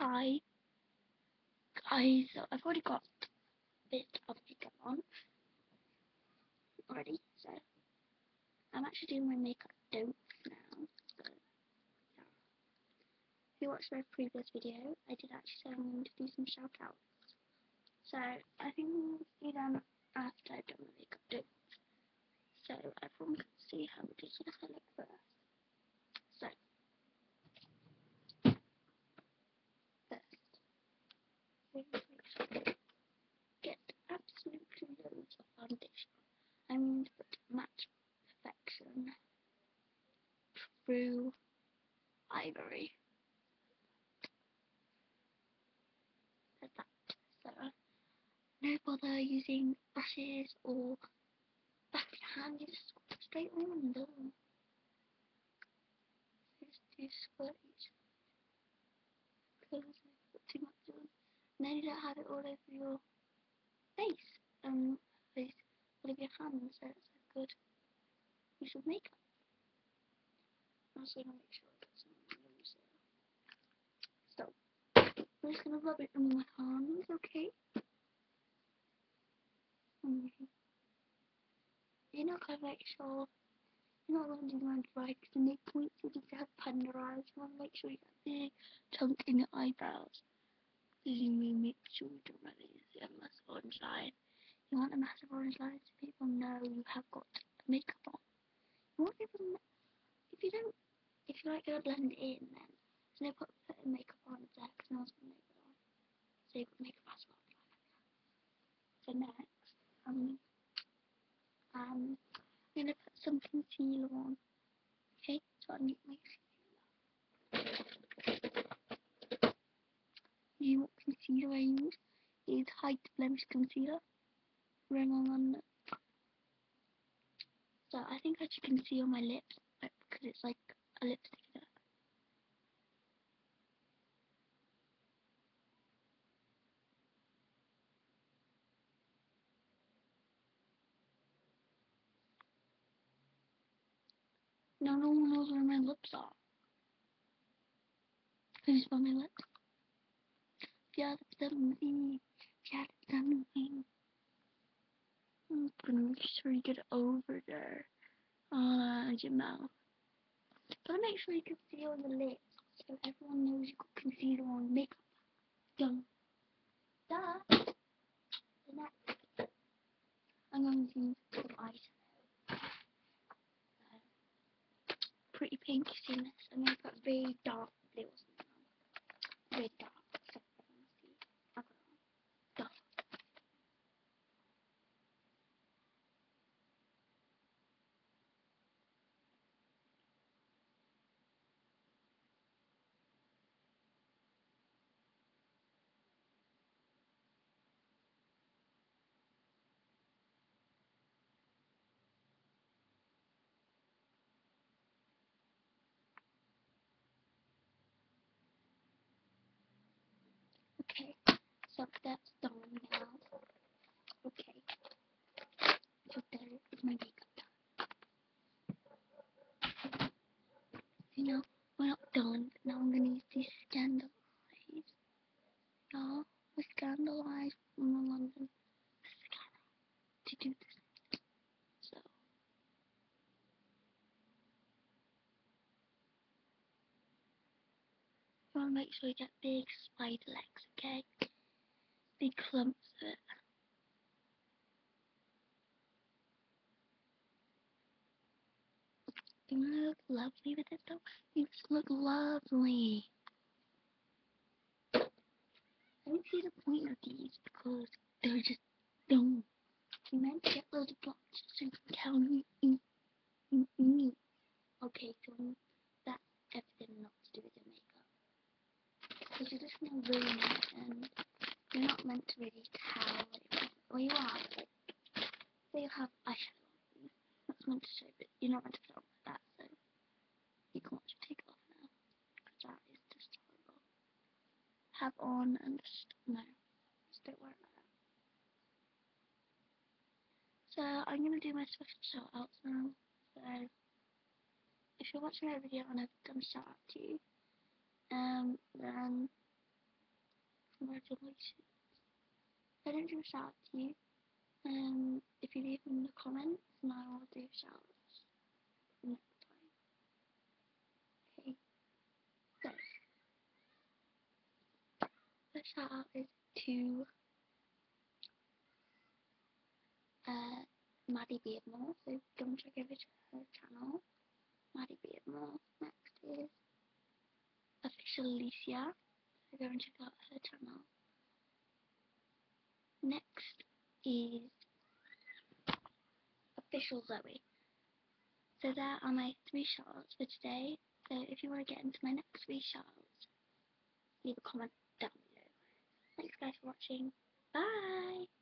Hi, guys. I've already got a bit of makeup on already. So I'm actually doing my makeup don't now. So, yeah. If you watched my previous video, I did actually say I'm going to do some shout outs. So I think we'll see them after I've done my makeup don't. So everyone can see how ridiculous I look first. So first get absolutely loads of foundation. I mean to put match perfection True Ivory. So no bother using brushes or back of your hand, you just squirt straight on done. Just do squirt each because I put too much on. And then you don't have it all over your face. Um face all over your hands, so it's a good use of makeup. Gonna sure. So I'm just gonna rub it on my hands, okay? Mm -hmm. You know, kind of make sure you're not going to do my right because the make points you to have panda eyes. You want to make sure you got big chunk in your eyebrows. Because You mean make sure you don't really see a massive orange line. You want a massive orange line so people know you have got makeup on. You want people if you don't, you're like going to blend it in, then there's no point putting makeup on there because no one's going to make it on. So you've got makeup as well. So next, um, um, I'm gonna put some concealer on. Okay, so I need my concealer. You what concealer I use is Height Blemish Concealer. Ring on So I think I should conceal my lips because it's like a lipstick. No, no one knows where my lips are. Can you smell my lips? Yeah, that's me. Yeah, that's me. I'm gonna make sure you get over there. Uh, your mouth. Gotta make sure you conceal the lips so everyone knows you got concealer on makeup. Done. Duh. The next, I'm going to use some eyeshadow. pretty pink, you see this? And then I've got very dark blue or something. Very dark. Okay, so that's done now. Okay, so there is my makeup done. You know, we're not done. but Now I'm gonna use these scandal eyes. Y'all, with Scandaleyes from the London mascara to do this. So. You wanna make sure you get big spider legs, okay? Big clumps of it. Don't I look lovely with it though? You just look lovely. I don't see the point of these because they're just dumb. You meant to get of blocks so you can count me. me. Okay, so that's everything not to do with your makeup. Because you're gonna ruin it and you're not meant to really tell well you are like say you have eyeshadow on that's meant to show but you're not meant to put on like that so you can watch take it off now because that is just horrible. Have on and just no just don't wear it. That so I'm gonna do my special shout outs now so if you're watching my video and I've done a shout out to you um then congratulations. I don't do a shout you. Um, if you leave them in the comments, and I will do shout next time. Okay. So, the shout out is to uh, Maddie Beardmore, so go and check over her channel. Maddie Beardmore. Next is Official Alicia, go and check out her channel. Next is Official Zoe. So there are my three shoutouts for today. So if you want to get into my next three shoutouts, leave a comment down below. Thanks guys for watching. Bye!